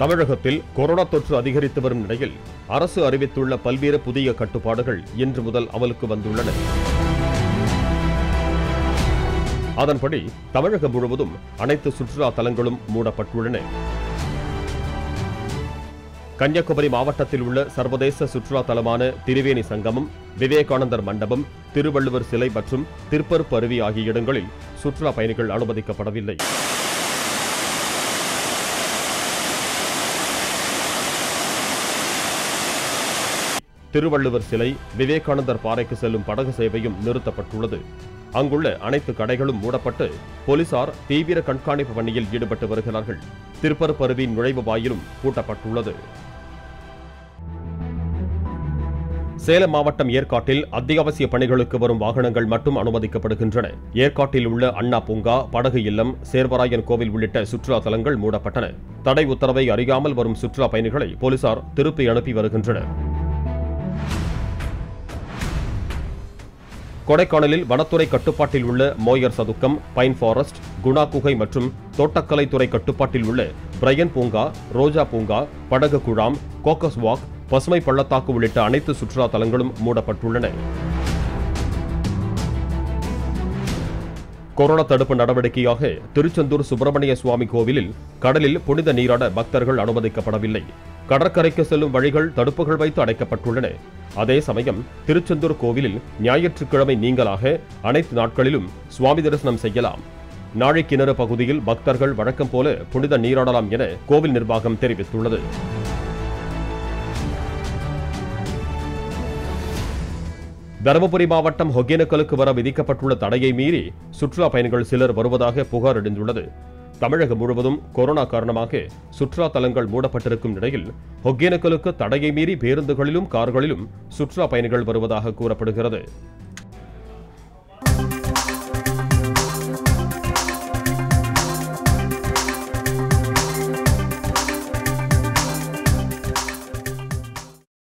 தமிழகத்தில் கொரோனா தொற்று அதிகரித்து வரும் நிலையில் அரசு அறிவித்துள்ள பல்வேறு புதிய கட்டுப்பாடுகள் இன்று முதல் அமலுக்கு வந்துள்ளன. அதன்படி தமிழகம் முழுவதும் அனைத்து சுற்றுலா தலங்களும் மூடப்பட்டுள்ளன. கன்னியாகுமரி மாவட்டத்தில் உள்ள சர்வதேச சுற்றுலா தலமான திரிவேணி சங்கமம் விவேகானந்தர் மண்டபம் திருவள்ளுவர் சிலை மற்றும் திருப்பருப்பு அருவி ஆகிய இடங்களில் சுற்றுலா பயணிகள் அனுமதிக்கப்படவில்லை. திருவள்ளுவர் சிலை விவேகானந்தர் பாறைக்கு செல்லும் படகு சேவையும் நிறுத்தப்பட்டுள்ளது. அங்குள்ள அனைத்து கடைகளும் மூடப்பட்டு போலீசார் தீவிர கண்காணிப்பு பணியில் ஈடுபட்டு வருகிறார்கள். திருப்பரப்பருவின் நுழைவு வாயிலும் பூட்டப்பட்டுள்ளது. சேலம் மாவட்டம் ஏற்காட்டில் அத்தியாவசிய பணிகளுக்கு வரும் வாகனங்கள் மட்டும் அனுமதிக்கப்படுகின்றன. ஏற்காட்டில் உள்ள அண்ணா பூங்கா படகு இல்லம் சேர்வராயன் கோவில் உள்ளிட்ட சுற்றுலா தலங்கள் மூடப்பட்டன. தடை உத்தரவை அறியாமல் வரும் சுற்றுலா பயணிகளை போலீசார் திருப்பி அனுப்பி வருகின்றனர். கொடைக்கானலில் வனத்துறை கட்டுப்பாட்டில் உள்ள மோயர் சதுக்கம் பைன் ஃபாரஸ்ட் குணா குகை மற்றும் தோட்டக்கலைத்துறை கட்டுப்பாட்டில் உள்ள பிரையன் பூங்கா ரோஜா பூங்கா படகு குழாம் கோக்கஸ் வாக் பசுமை பள்ளத்தாக்கு உள்ளிட்ட அனைத்து சுற்றுலா தலங்களும் மூடப்பட்டுள்ளன. கொரோனா தடுப்பு நடவடிக்கையாக திருச்செந்தூர் சுப்பிரமணிய சுவாமி கோவிலில் கடலில் புனித நீராட பக்தர்கள் அனுமதிக்கப்படவில்லை. கடற்கரைக்கு செல்லும் வழிகள் தடுப்புகள் வைத்து அடைக்கப்பட்டுள்ளன. அதே சமயம் திருச்செந்தூர் கோவிலில் ஞாயிற்றுக்கிழமை நீங்களாக அனைத்து நாட்களிலும் சுவாமி தரிசனம் செய்யலாம். நாழிக்கிணறு பகுதியில் பக்தர்கள் வழக்கம் போல புனித நீராடலாம் என கோவில் நிர்வாகம் தெரிவித்துள்ளது. தருமபுரி மாவட்டம் ஒகேனக்கலுக்கு வர விதிக்கப்பட்டுள்ள தடையை மீறி சுற்றுலா பயணிகள் சிலர் வருவதாக புகார் எழுந்துள்ளது. தமிழகம் முழுவதும் கொரோனா காரணமாக சுற்றுலா தலங்கள் மூடப்பட்டிருக்கும் நிலையில் ஒகேனக்கலுக்கு தடையை மீறி பேருந்துகளிலும் கார்களிலும் சுற்றுலா பயணிகள் வருவதாக கூறப்படுகிறது.